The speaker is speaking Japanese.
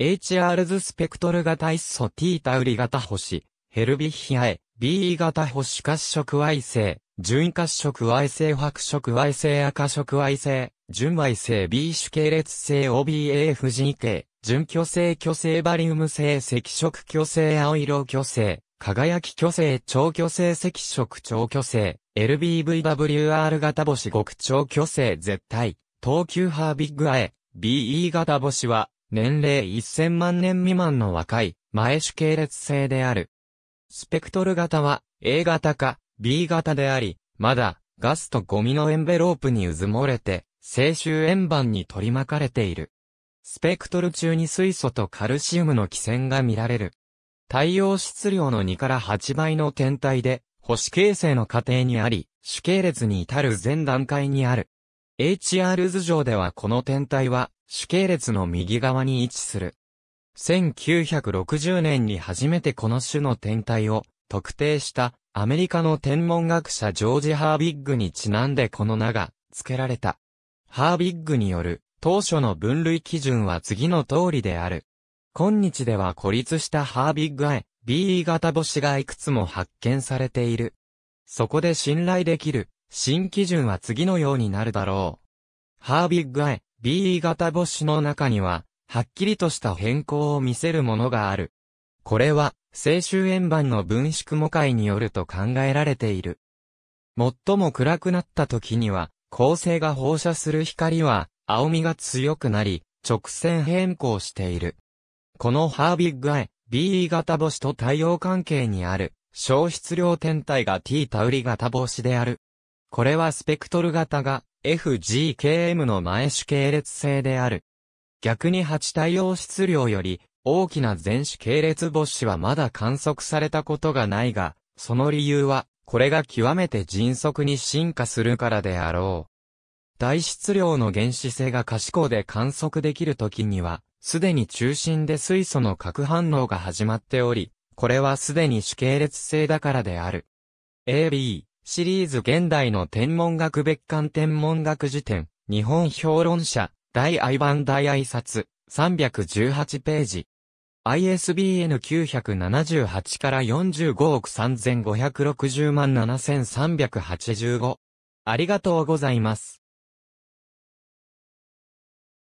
HR ズスペクトル型イッソ T タウリ型星、ヘルビヒアエ、BE 型星褐色 Y 性、純褐色 Y 性白色 Y 性赤色 Y 性、純 Y 性 B 種系列性 OBAFG 系、純巨性巨性バリウム性赤色巨性青色巨性、輝き巨星超巨星赤色超巨星、LBVWR 型星極超巨星絶対、東急ハービッグアエ、BE 型星は、年齢1000万年未満の若い、前種系列性である。スペクトル型は、A 型か、B 型であり、まだ、ガスとゴミのエンベロープに渦漏れて、静周円盤に取り巻かれている。スペクトル中に水素とカルシウムの気線が見られる。太陽質量の2から8倍の天体で、星形成の過程にあり、主系列に至る全段階にある。HR 図上ではこの天体は、主系列の右側に位置する。1960年に初めてこの種の天体を特定したアメリカの天文学者ジョージ・ハービッグにちなんでこの名が付けられた。ハービッグによる当初の分類基準は次の通りである。今日では孤立したハービッグアイ、BE 型星がいくつも発見されている。そこで信頼できる新基準は次のようになるだろう。ハービッグア BE 型星の中には、はっきりとした変更を見せるものがある。これは、静周円盤の分縮模塊によると考えられている。最も暗くなった時には、恒星が放射する光は、青みが強くなり、直線変更している。このハービッグアイ、BE 型星と太陽関係にある、小質量天体が T タウリ型星である。これはスペクトル型が FGKM の前種系列性である。逆に8太陽質量より大きな全種系列星はまだ観測されたことがないが、その理由は、これが極めて迅速に進化するからであろう。大質量の原子性が可視光で観測できるときには、すでに中心で水素の核反応が始まっており、これはすでに主系列性だからである。AB シリーズ現代の天文学別館天文学辞典、日本評論者、大愛版大挨拶、318ページ。ISBN 978から45億3560万7385。ありがとうございます。